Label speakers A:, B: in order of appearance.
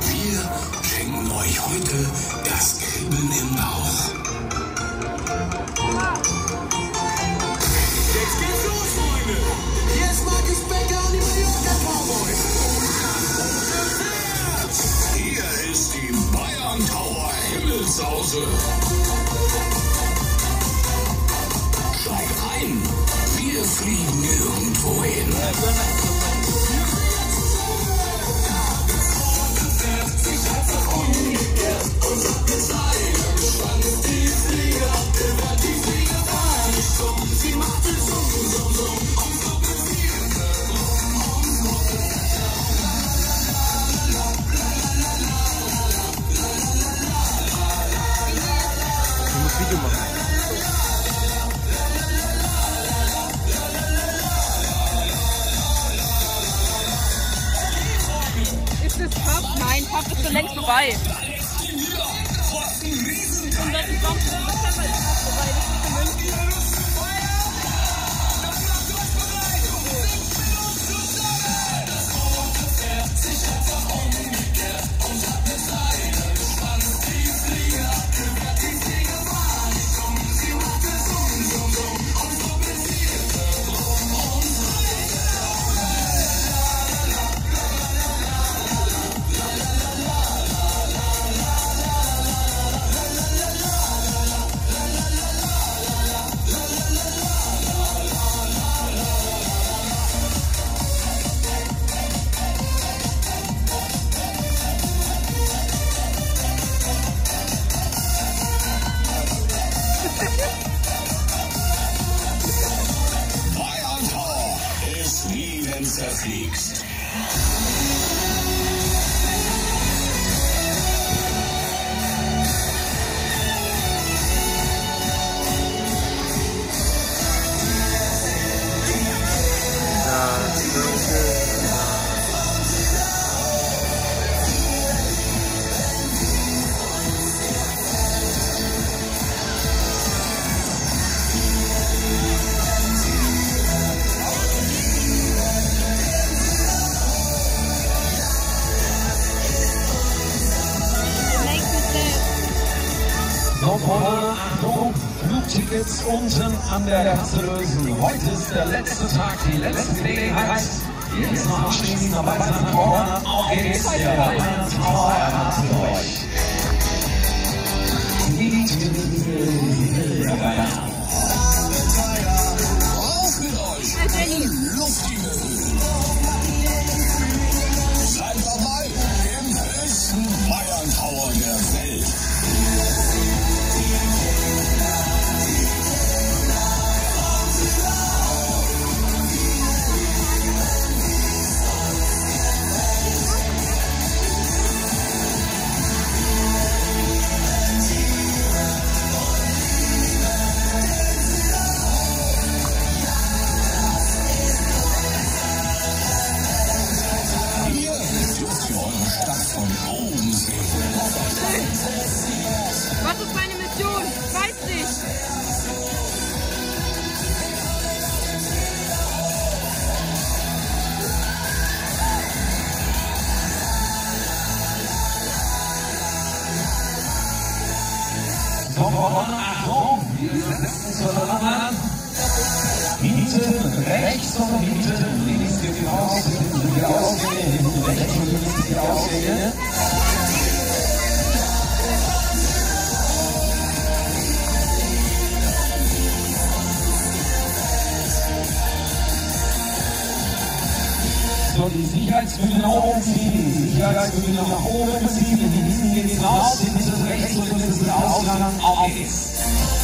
A: Wir schenken euch heute das Kribbeln im Bauch.
B: Jetzt geht's los, Freunde! Hier ist Markus Becker und die Mallorca Cowboys.
A: Hier ist die Bayern Tower Himmelsause. Steig ein, wir fliegen irgendwo hin.
C: Nein, Pub ist schon längst vorbei. Und das ist
D: fliegst. Freunde, Achtung, Flugtickets unten an der Kasse lösen. Heute ist der letzte Tag, die letzte Gelegenheit. Jetzt noch abschließen, aber weiter nach vorne. Auf geht's, der Tower erwartet euch. Der Bayern So, Freunde, Achtung, wir setzen zueinander. Hinten, rechts und hinten, links geht die Maus, hinten die Ausgänge, hinten rechts und links die Ausgänge. So, die Sicherheitsbügel nach oben ziehen, die Sicherheitsbügel nach oben ziehen, hinten geht's raus, hinten